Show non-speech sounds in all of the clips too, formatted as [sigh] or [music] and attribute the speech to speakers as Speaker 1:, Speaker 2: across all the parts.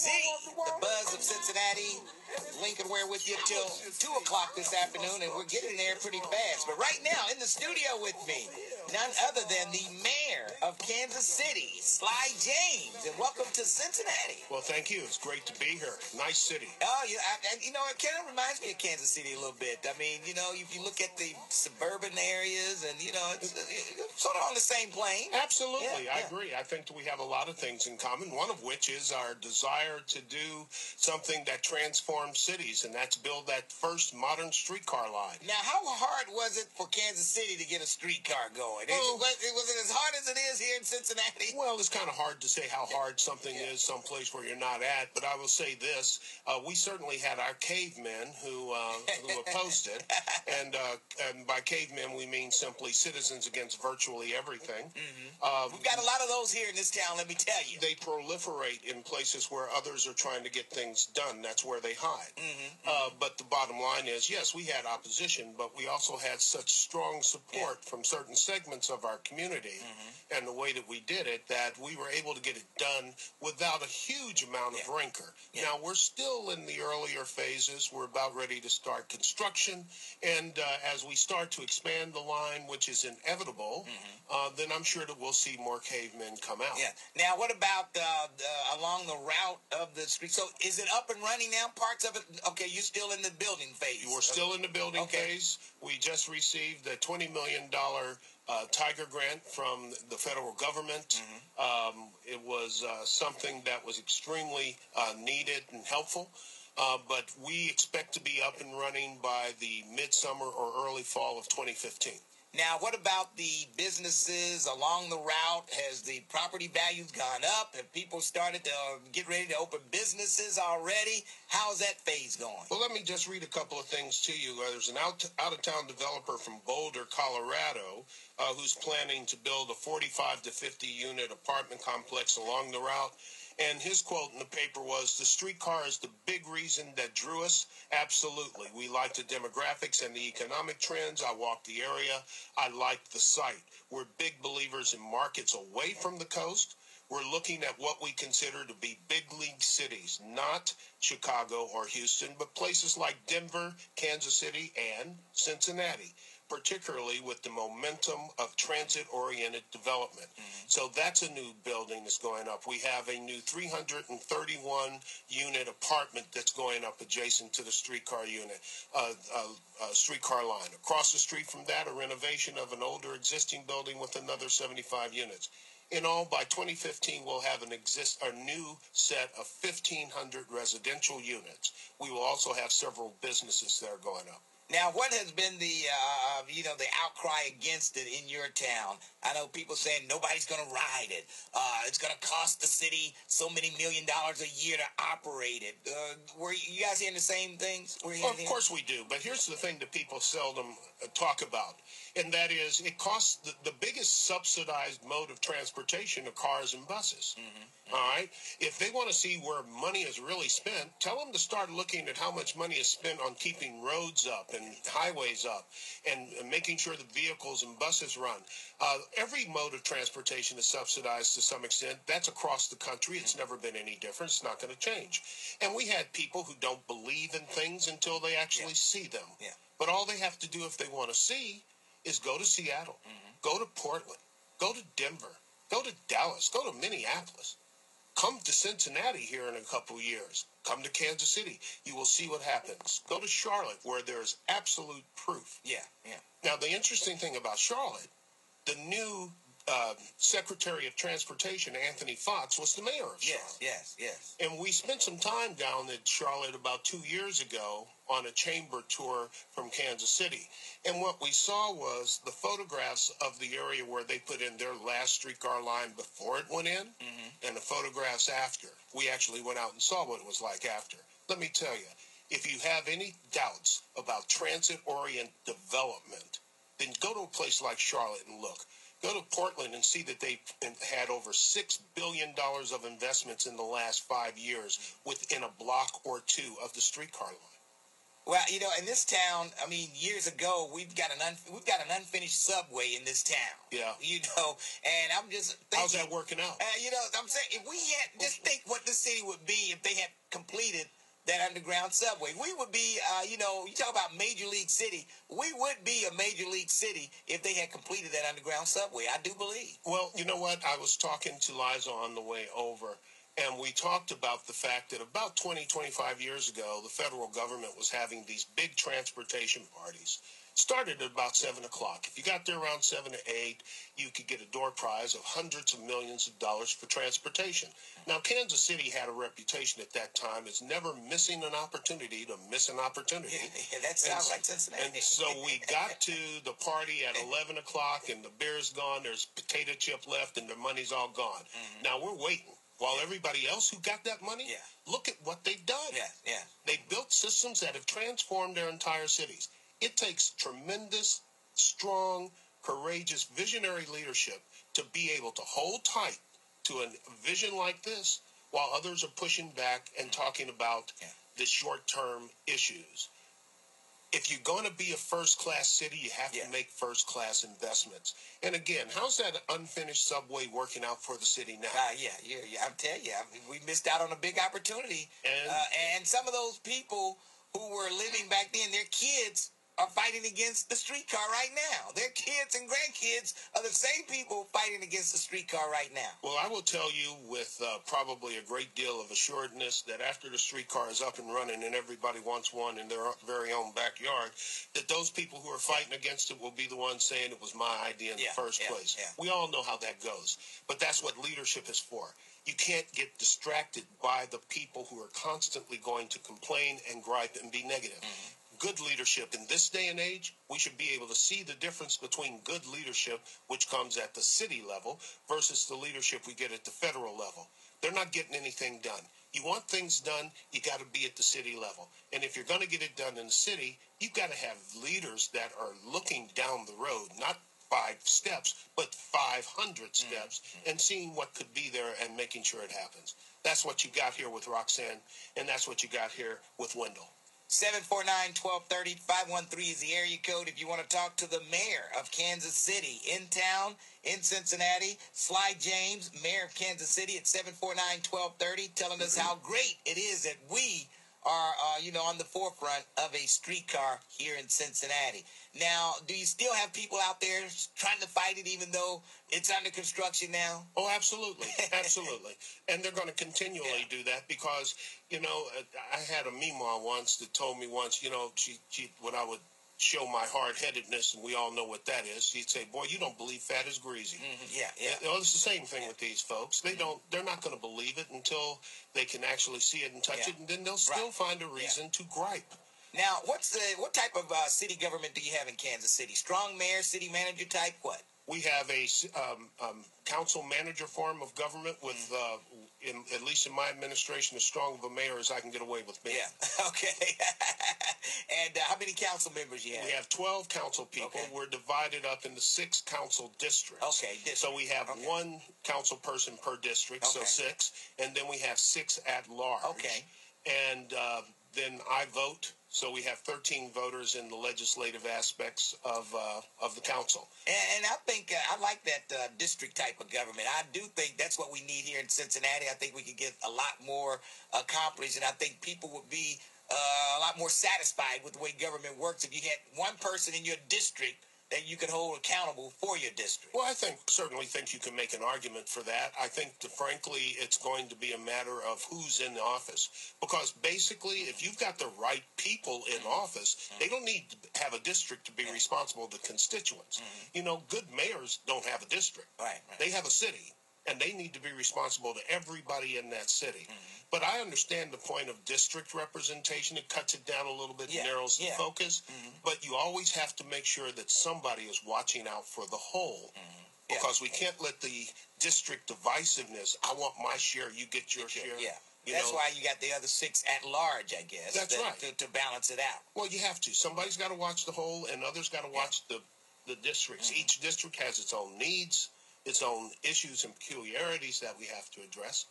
Speaker 1: KZ, the buzz of Cincinnati. Lincoln Ware with you till 2 o'clock this afternoon, and we're getting there pretty fast. But right now, in the studio with me, none other than the mayor of Kansas City, Sly James. And welcome to Cincinnati.
Speaker 2: Well, thank you. It's great to be here. Nice city.
Speaker 1: Oh, yeah. I, you know, it kind of reminds me of Kansas City a little bit. I mean, you know, if you look at the suburban areas, and, you know, it's, it's sort of on the same plane.
Speaker 2: Absolutely.
Speaker 1: Yeah,
Speaker 2: I
Speaker 1: yeah.
Speaker 2: agree. I think we have a lot of things in common, one of which is our desire to do something that transforms cities, and that's build that first modern streetcar line.
Speaker 1: Now, how hard was it for Kansas City to get a streetcar going? It-
Speaker 2: Oh.
Speaker 1: was, it, was it as hard as it is here in Cincinnati? [laughs]
Speaker 2: Well, it's kind of hard to say how hard something is someplace where you're not at, but I will say this: uh, we certainly had our cavemen who uh, who opposed it, [laughs] and uh, and by cavemen we mean simply citizens against virtually everything. Uh,
Speaker 1: We've got a lot of those here in this town, let me tell you.
Speaker 2: they proliferate in places where others are trying to get things done. That's where they hide. Uh, but the bottom line is, yes, we had opposition, but we also had such strong support from certain segments of our community and the way that we did it that we were able to get it done without a huge amount of
Speaker 1: Yeah.
Speaker 2: rancor.
Speaker 1: Yeah.
Speaker 2: Now, we're still in the earlier phases. We're about ready to start construction. And uh, as we start to expand the line, which is inevitable, uh, then I'm sure that we'll see more cavemen come out.
Speaker 1: Yeah. Now, what about uh, the, along the route of the street? So, is it up and running now? Parts of it? Okay, you're still in the building phase.
Speaker 2: We're still in the building
Speaker 1: Okay.
Speaker 2: phase. We just received the $20 million uh, Tiger grant from the federal government. Um, it was uh, something that was extremely uh, needed and helpful. Uh, but we expect to be up and running by the midsummer or early fall of 2015.
Speaker 1: Now, what about the businesses along the route? Has the property values gone up? Have people started to uh, get ready to open businesses already? How's that phase going?
Speaker 2: Well, let me just read a couple of things to you. Uh, there's an out, out of town developer from Boulder, Colorado, uh, who's planning to build a 45 to 50 unit apartment complex along the route. And his quote in the paper was The streetcar is the big reason that drew us. Absolutely. We like the demographics and the economic trends. I walked the area. I liked the site. We're big believers in markets away from the coast. We're looking at what we consider to be big league cities, not Chicago or Houston, but places like Denver, Kansas City, and Cincinnati, particularly with the momentum of transit oriented development. So that's a new building that's going up. We have a new 331 unit apartment that's going up adjacent to the streetcar unit, uh, uh, uh, streetcar line. Across the street from that, a renovation of an older existing building with another 75 units. In all, by 2015, we'll have an exist a new set of 1,500 residential units. We will also have several businesses that are going up.
Speaker 1: Now, what has been the uh, you know the outcry against it in your town? I know people saying nobody's going to ride it. Uh, it's going to cost the city so many million dollars a year to operate it. Uh, were you guys hearing the same things?
Speaker 2: Well, of course we do, but here's the thing that people seldom uh, talk about, and that is it costs the, the biggest subsidized mode of transportation are cars and buses. Mm-hmm. Mm-hmm. All right, if they want to see where money is really spent, tell them to start looking at how much money is spent on keeping roads up and highways up, and, and making sure the vehicles and buses run. Uh, every mode of transportation is subsidized to some extent. That's across the country. It's mm-hmm. never been any different. It's not going to change. And we had people who don't believe in things until they actually
Speaker 1: Yeah.
Speaker 2: see them.
Speaker 1: Yeah.
Speaker 2: But all they have to do if they want to see is go to Seattle, mm-hmm. go to Portland, go to Denver, go to Dallas, go to Minneapolis. Come to Cincinnati here in a couple years. Come to Kansas City. You will see what happens. Go to Charlotte where there's absolute proof.
Speaker 1: Yeah, yeah.
Speaker 2: Now, the interesting thing about Charlotte, the new uh, Secretary of Transportation, Anthony Foxx, was the mayor of Charlotte.
Speaker 1: Yes, yes, yes.
Speaker 2: And we spent some time down in Charlotte about two years ago on a chamber tour from Kansas City. And what we saw was the photographs of the area where they put in their last streetcar line before it went in and the photographs after. We actually went out and saw what it was like after. Let me tell you, if you have any doubts about transit oriented development, then go to a place like Charlotte and look. Go to Portland and see that they've had over $6 billion of investments in the last five years within a block or two of the streetcar line.
Speaker 1: Well, you know, in this town, I mean, years ago, we've got an un- we've got an unfinished subway in this town.
Speaker 2: Yeah.
Speaker 1: You know, and I'm just thinking,
Speaker 2: How's that working out?
Speaker 1: Uh, you know, I'm saying if we had just think what the city would be if they had completed that underground subway, we would be, uh, you know, you talk about major league city, we would be a major league city if they had completed that underground subway. I do believe.
Speaker 2: Well, you know what? I was talking to Liza on the way over, and we talked about the fact that about 20, 25 years ago, the federal government was having these big transportation parties. Started at about 7 o'clock. If you got there around 7 to 8, you could get a door prize of hundreds of millions of dollars for transportation. Now, Kansas City had a reputation at that time as never missing an opportunity to miss an opportunity. [laughs]
Speaker 1: Yeah, that sounds
Speaker 2: And-
Speaker 1: like Cincinnati.
Speaker 2: And so we got to the party at [laughs] 11 o'clock, and the beer's gone. There's potato chip left, and the money's all gone. Now we're waiting. While everybody else who got that money,
Speaker 1: Mm-hmm. Yeah.
Speaker 2: look at what they've done.
Speaker 1: yeah, yeah.
Speaker 2: They built systems that have transformed their entire cities. It takes tremendous, strong, courageous, visionary leadership to be able to hold tight to a vision like this while others are pushing back and talking about
Speaker 1: Yeah.
Speaker 2: the short term issues. If you're going to be a first class city, you have
Speaker 1: Yeah.
Speaker 2: to make first class investments. And again, how's that unfinished subway working out for the city now?
Speaker 1: Uh, yeah, yeah, yeah. I'm telling you, I mean, we missed out on a big opportunity.
Speaker 2: And-
Speaker 1: uh, and some of those people who were living back then, their kids are fighting against the streetcar right now. Their kids and grandkids are the same people fighting against the streetcar right now.
Speaker 2: Well, I will tell you with uh, probably a great deal of assuredness that after the streetcar is up and running and everybody wants one in their very own backyard, that those people who are fighting against it will be the ones saying it was my idea in
Speaker 1: Yeah,
Speaker 2: the first
Speaker 1: yeah,
Speaker 2: place.
Speaker 1: yeah.
Speaker 2: We all know how that goes. But that's what leadership is for. You can't get distracted by the people who are constantly going to complain and gripe and be negative.
Speaker 1: Mm-hmm.
Speaker 2: Good leadership in this day and age, we should be able to see the difference between good leadership, which comes at the city level, versus the leadership we get at the federal level. They're not getting anything done. You want things done, you got to be at the city level. And if you're going to get it done in the city, you've got to have leaders that are looking down the road, not five steps, but 500 mm-hmm. steps, and seeing what could be there and making sure it happens. That's what you got here with Roxanne, and that's what you got here with Wendell.
Speaker 1: 749-1230, 513 is the area code if you want to talk to the mayor of Kansas City in town, in Cincinnati. Sly James, mayor of Kansas City at 749-1230, telling us how great it is that we are, uh, you know, on the forefront of a streetcar here in Cincinnati. Now, do you still have people out there trying to fight it even though it's under construction now?
Speaker 2: Oh, absolutely, [laughs] absolutely, and they're going to continually do that because you know uh, I had a Mima once that told me once, you know, she, she when I would show my hard headedness, and we all know what that is. He'd say, "Boy, you don't believe fat is greasy."
Speaker 1: Mhm, Yeah, yeah.
Speaker 2: You know, it's the same thing with these folks. They don't. They're not going to believe it until they can actually see it and touch
Speaker 1: Yeah.
Speaker 2: it, and then they'll still
Speaker 1: Right.
Speaker 2: find a reason to gripe.
Speaker 1: Now, what's the what type of uh, city government do you have in Kansas City? Strong mayor, city manager type? What?
Speaker 2: We have a um, um, council manager form of government with,
Speaker 1: Mm-hmm.
Speaker 2: uh, in, at least in my administration, as strong of a mayor as I can get away with being.
Speaker 1: Yeah. [laughs] Okay. [laughs] and uh, how many council members you have?
Speaker 2: We have 12 council people.
Speaker 1: Okay.
Speaker 2: We're divided up into six council districts.
Speaker 1: Okay, district.
Speaker 2: So we have
Speaker 1: Okay.
Speaker 2: one council person per district,
Speaker 1: okay.
Speaker 2: so six. And then we have six at large.
Speaker 1: Okay.
Speaker 2: And uh, then I vote. So we have 13 voters in the legislative aspects of, uh, of the council.
Speaker 1: And, and I think uh, I like that uh, district type of government. I do think that's what we need here in Cincinnati. I think we could get a lot more accomplished, and I think people would be uh, a lot more satisfied with the way government works if you had one person in your district that you could hold accountable for your district.
Speaker 2: Well, I think certainly think you can make an argument for that. I think, that, frankly, it's going to be a matter of who's in the office because basically, if you've got the right people in mm-hmm. office, they don't need to have a district to be responsible to constituents. Mm-hmm. You know, good mayors don't have a district;
Speaker 1: Right, right.
Speaker 2: they have a city, and they need to be responsible to everybody in that city. Mm-hmm. But I understand the point of district representation; it cuts it down a little bit,
Speaker 1: Yeah,
Speaker 2: narrows the
Speaker 1: yeah.
Speaker 2: focus. Mm-hmm. But you always have to make sure that somebody is watching out for the whole mm-hmm.
Speaker 1: Yeah.
Speaker 2: because we can't let the district divisiveness. I want my share, you get your share.
Speaker 1: Yeah.
Speaker 2: You
Speaker 1: That's
Speaker 2: know,
Speaker 1: why you got the other six at large, I guess.
Speaker 2: That's
Speaker 1: to,
Speaker 2: right.
Speaker 1: To, to balance it out.
Speaker 2: Well, you have to. Somebody's got to watch the whole, and others got to watch the the districts.
Speaker 1: Mm-hmm.
Speaker 2: Each district has its own needs, its own issues and peculiarities that we have to address.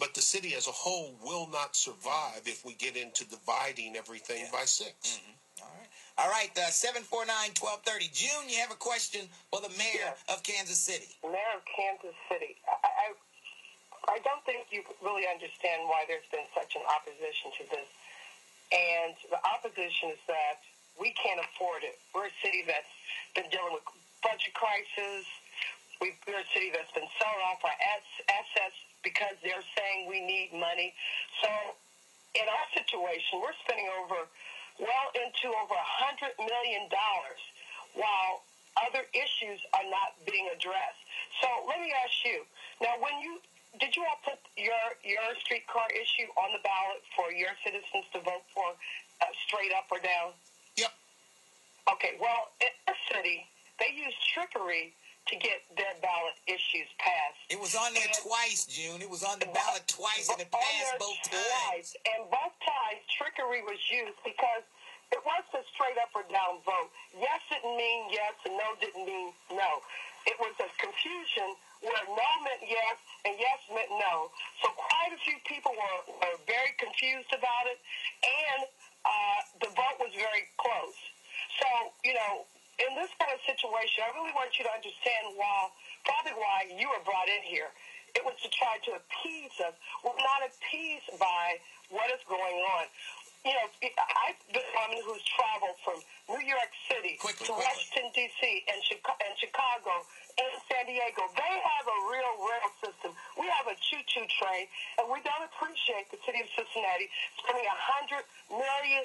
Speaker 2: but the city as a whole will not survive if we get into dividing everything
Speaker 1: Yeah.
Speaker 2: by 6
Speaker 1: Mm-hmm. All right. All right. Uh, 749-1230. June, you have a question for the mayor
Speaker 3: Yes.
Speaker 1: of Kansas City.
Speaker 3: Mayor of Kansas City. I, I, I don't think you really understand why there's been such an opposition to this. And the opposition is that we can't afford it. We're a city that's been dealing with budget crisis. We've, we're a city that's been selling off our assets because they're saying we need money. So in our situation, we're spending over, well into over a $100 million while other issues are not being addressed. So let me ask you, now when you, did you all put your, your streetcar issue on the ballot for your citizens to vote for uh, straight up or down?
Speaker 2: Yep.
Speaker 3: Okay, well, in our city, they use trickery to get their ballot issues passed.
Speaker 1: It was on there
Speaker 3: And-
Speaker 1: twice, June. It was on the ballot twice, and it passed both
Speaker 3: twice,
Speaker 1: times.
Speaker 3: And both times, trickery was used because it wasn't a straight up or down vote. Yes didn't mean yes, and no didn't mean no. It was a confusion where no meant yes and yes meant no. So quite a few people were, were very confused about it, and uh, the vote was very close. So, you know, in this kind of situation, I really want you to understand why, probably why you were brought in here. It was to try to appease us. We're not appeased by what is going on. You know, I've been a woman who's traveled from New York City
Speaker 1: Quickly,
Speaker 3: to
Speaker 1: quickly.
Speaker 3: Washington, D.C., and, Chica- and Chicago and San Diego. They have a real rail system. We have a choo-choo train, and we don't appreciate the city of Cincinnati spending a $100 million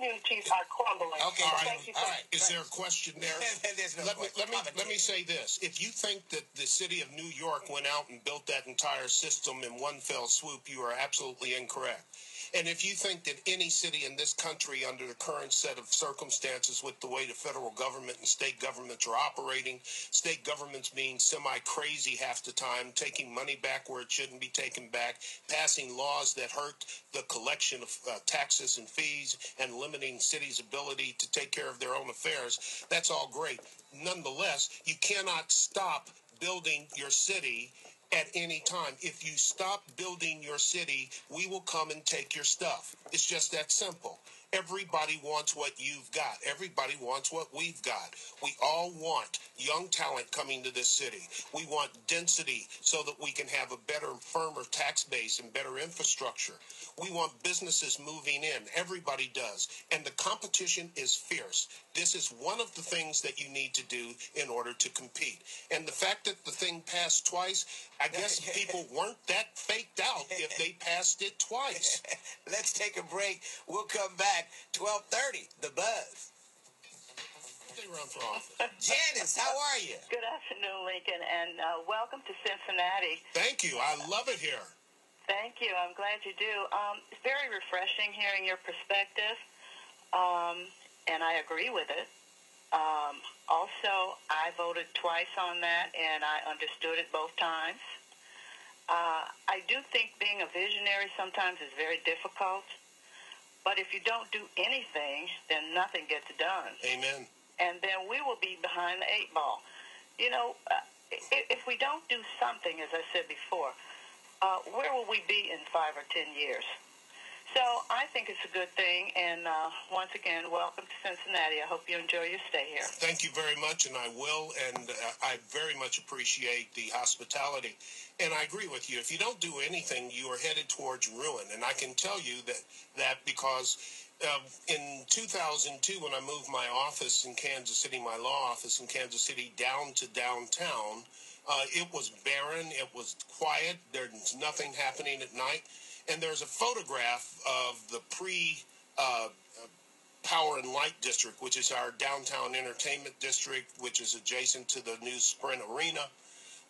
Speaker 3: communities are crumbling.
Speaker 1: Okay,
Speaker 2: All
Speaker 1: Thank
Speaker 2: right.
Speaker 3: Thank you.
Speaker 1: all right.
Speaker 2: Is there a question there? [laughs]
Speaker 1: There's no
Speaker 2: let me let me let me say this: If you think that the city of New York went out and built that entire system in one fell swoop, you are absolutely incorrect. And if you think that any city in this country, under the current set of circumstances, with the way the federal government and state governments are operating, state governments being semi crazy half the time, taking money back where it shouldn't be taken back, passing laws that hurt the collection of uh, taxes and fees, and limiting cities' ability to take care of their own affairs, that's all great. Nonetheless, you cannot stop building your city at any time. If you stop building your city, we will come and take your stuff. It's just that simple. Everybody wants what you've got. Everybody wants what we've got. We all want young talent coming to this city. We want density so that we can have a better, firmer tax base and better infrastructure. We want businesses moving in. Everybody does. And the competition is fierce. This is one of the things that you need to do in order to compete. And the fact that the thing passed twice, I guess people weren't that faked out if they passed it twice. [laughs]
Speaker 1: Let's take a break. We'll come back. 1230, The Buzz.
Speaker 2: They run for office. [laughs]
Speaker 1: Janice, how are you?
Speaker 4: Good afternoon, Lincoln, and uh, welcome to Cincinnati.
Speaker 2: Thank you. I love it here.
Speaker 4: Thank you. I'm glad you do. Um, it's very refreshing hearing your perspective, um, and I agree with it. Um, also, I voted twice on that, and I understood it both times. Uh, I do think being a visionary sometimes is very difficult, but if you don't do anything, then nothing gets done.
Speaker 2: Amen.
Speaker 4: and then we will be behind the eight ball. You know, uh, if, if we don't do something, as I said before, uh, where will we be in five or ten years? So I think it's a good thing. And uh, once again, welcome to Cincinnati. I hope you enjoy your stay here.
Speaker 2: Thank you very much, and I will. And uh, I very much appreciate the hospitality. And I agree with you. If you don't do anything, you are headed towards ruin. And I can tell you that that because um, in 2002, when I moved my office in Kansas City, my law office in Kansas City, down to downtown, uh, it was barren. It was quiet. There's nothing happening at night. And there's a photograph of the pre. Uh, Power and Light District, which is our downtown entertainment district, which is adjacent to the new Sprint Arena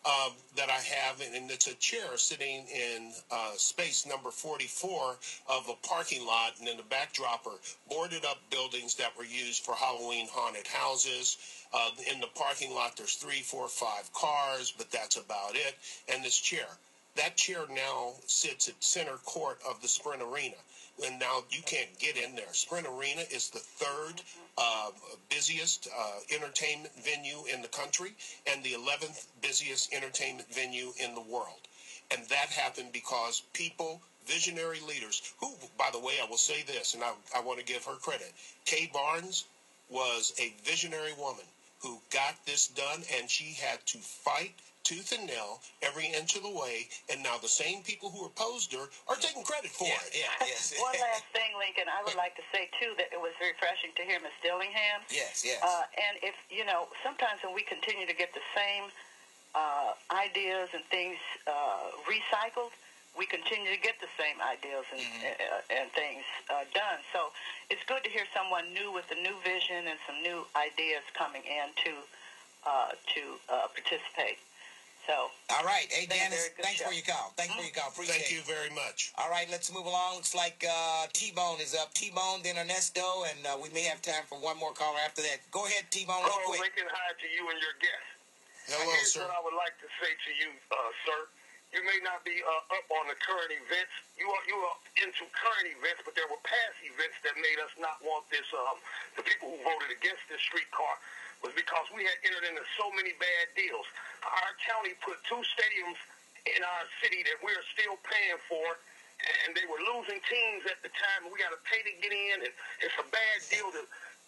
Speaker 2: uh, that I have, and, and it's a chair sitting in uh, space number 44 of a parking lot, and in the backdrop are boarded up buildings that were used for Halloween haunted houses. Uh, in the parking lot, there's three, four, five cars, but that's about it, and this chair. That chair now sits at center court of the Sprint Arena. And now you can't get in there. Sprint Arena is the third uh, busiest uh, entertainment venue in the country and the 11th busiest entertainment venue in the world. And that happened because people, visionary leaders, who, by the way, I will say this, and I, I want to give her credit. Kay Barnes was a visionary woman who got this done, and she had to fight tooth and nail every inch of the way. And now the same people who opposed her are taking credit for
Speaker 1: Yeah,
Speaker 2: it.
Speaker 1: yeah, [laughs] yes.
Speaker 4: One last thing, Lincoln. I would like to say too that it was refreshing to hear Miss Dillingham.
Speaker 1: Yes, yes.
Speaker 4: Uh, and if you know, sometimes when we continue to get the same uh, ideas and things uh, recycled, we continue to get the same ideas and uh, and things uh, done. So it's good to hear someone new with a new vision and some new ideas coming in to uh, to uh, participate. So
Speaker 1: All right. Hey,
Speaker 4: Been a
Speaker 1: Janice,
Speaker 4: very good
Speaker 1: thanks for your call. Thanks for your call. Appreciate
Speaker 2: Thank you very much.
Speaker 1: All right, let's move along. Looks like uh, T-Bone is up. T-Bone, then Ernesto, and uh, we may have time for one more caller after that. Go ahead, T-Bone, real
Speaker 5: Hello,
Speaker 1: quick.
Speaker 5: Lincoln. Hi to you and your guest.
Speaker 2: Hello,
Speaker 5: Here's
Speaker 2: sir.
Speaker 5: what I would like to say to you, uh, sir. You may not be uh, up on the current events. You are you are into current events, but there were past events that made us not want this. Um, the people who voted against this streetcar was because we had entered into so many bad deals. Our county put two stadiums in our city that we're still paying for, and they were losing teams at the time. And we got to pay to get in, and it's a bad deal. To,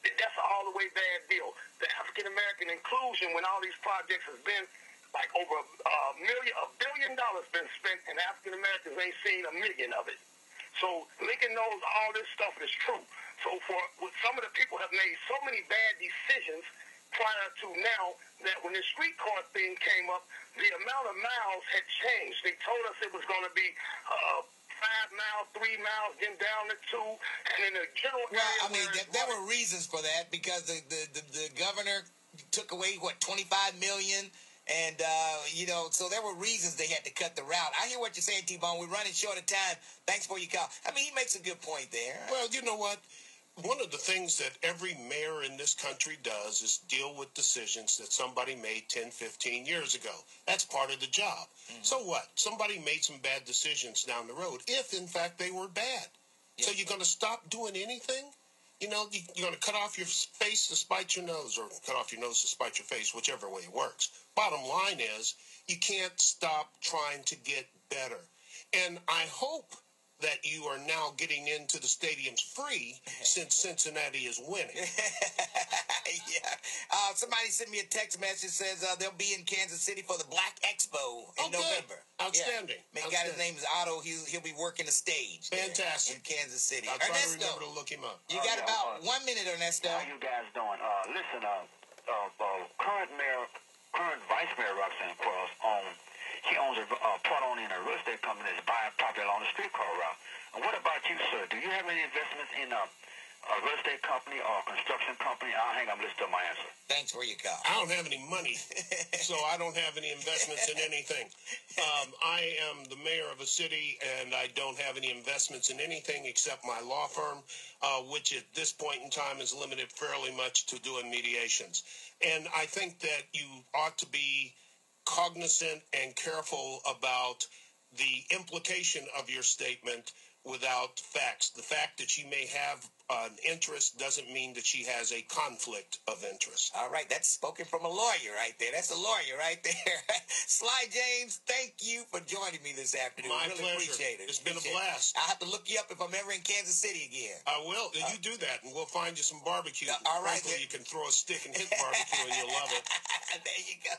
Speaker 5: that's an all the way bad deal. The African American inclusion, when all these projects has been like over a million, a billion dollars been spent, and African Americans ain't seen a million of it. So Lincoln knows all this stuff is true. So for some of the people have made so many bad decisions prior to now that when the streetcar thing came up, the amount of miles had changed. They told us it was going to be uh, five miles, three miles, then down to two, and in the general
Speaker 1: Well,
Speaker 5: area
Speaker 1: I mean, th- there were reasons for that because the, the, the, the governor took away, what, 25 million? And, uh, you know, so there were reasons they had to cut the route. I hear what you're saying, T-Bone. We're running short of time. Thanks for your call. I mean, he makes a good point there.
Speaker 2: Well, you know what? One of the things that every mayor in this country does is deal with decisions that somebody made 10, 15 years ago. That's part of the job. Mm-hmm. So what? Somebody made some bad decisions down the road, if in fact they were bad. So you're going to stop doing anything? You know, you, you're going to cut off your face to spite your nose, or cut off your nose to spite your face, whichever way it works. Bottom line is, you can't stop trying to get better. And I hope that you are now getting into the stadiums free [laughs] since Cincinnati is winning. [laughs]
Speaker 1: yeah. Uh, somebody sent me a text message says uh, they'll be in Kansas City for the Black Expo in
Speaker 2: Oh, good.
Speaker 1: November.
Speaker 2: Outstanding.
Speaker 1: Yeah. Man, got his name is Otto. He'll he'll be working the stage.
Speaker 2: Fantastic.
Speaker 1: in Kansas City.
Speaker 2: I'll try to remember to look him up.
Speaker 1: you
Speaker 6: Oh,
Speaker 1: got
Speaker 6: yeah,
Speaker 1: about
Speaker 6: uh,
Speaker 1: one minute, Ernesto.
Speaker 6: How you guys doing? Uh, listen, uh, uh, uh, current mayor, current vice mayor Roxanne Qualls own, she owns a uh, part owner in a real estate company that's buying property along the streetcar route. And what about you, sir? Do you have any investments in a, a real estate company or a construction company? I'll hang up list of my answer.
Speaker 1: Thanks for your call.
Speaker 2: I don't have any money, [laughs] so I don't have any investments in anything. Um, I am the mayor of a city, and I don't have any investments in anything except my law firm, uh, which at this point in time is limited fairly much to doing mediations. And I think that you ought to be cognizant and careful about the implication of your statement without facts. The fact that she may have an interest doesn't mean that she has a conflict of interest.
Speaker 1: All right, that's spoken from a lawyer right there. That's a lawyer right there. [laughs] Sly James, thank you for joining me this afternoon.
Speaker 2: My
Speaker 1: really
Speaker 2: pleasure.
Speaker 1: appreciate it.
Speaker 2: It's been a
Speaker 1: it.
Speaker 2: blast.
Speaker 1: I'll have to look you up if I'm ever in Kansas City again.
Speaker 2: I will. you do that, and we'll find you some barbecue.
Speaker 1: Uh, all right,
Speaker 2: Frankly, you can throw a stick and [laughs] hit barbecue, and you'll love it. [laughs]
Speaker 1: there you go.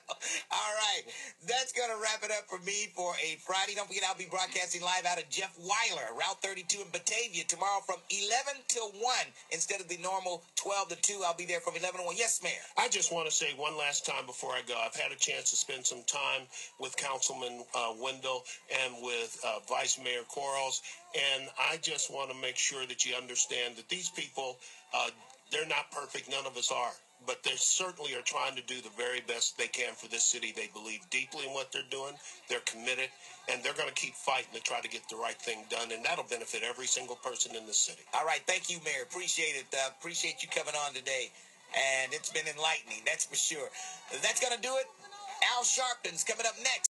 Speaker 1: All right. That's going to wrap it up for me for a Friday. Don't forget, I'll be broadcasting live out of Jeff Wyler, Route 32 in Batavia, tomorrow from 11 till 1 instead of the normal 12 to 2. I'll be there from 11 to 1. Yes, Mayor.
Speaker 2: I just want to say one last time before I go. I've had a chance to spend some time with Councilman uh, Wendell and with uh, Vice Mayor Qualls, and I just want to make sure that you understand that these people, uh, they're not perfect. None of us are. But they certainly are trying to do the very best they can for this city. They believe deeply in what they're doing. They're committed, and they're going to keep fighting to try to get the right thing done, and that'll benefit every single person in the city.
Speaker 1: All right. Thank you, Mayor. Appreciate it. Uh, appreciate you coming on today. And it's been enlightening, that's for sure. That's going to do it. Al Sharpton's coming up next.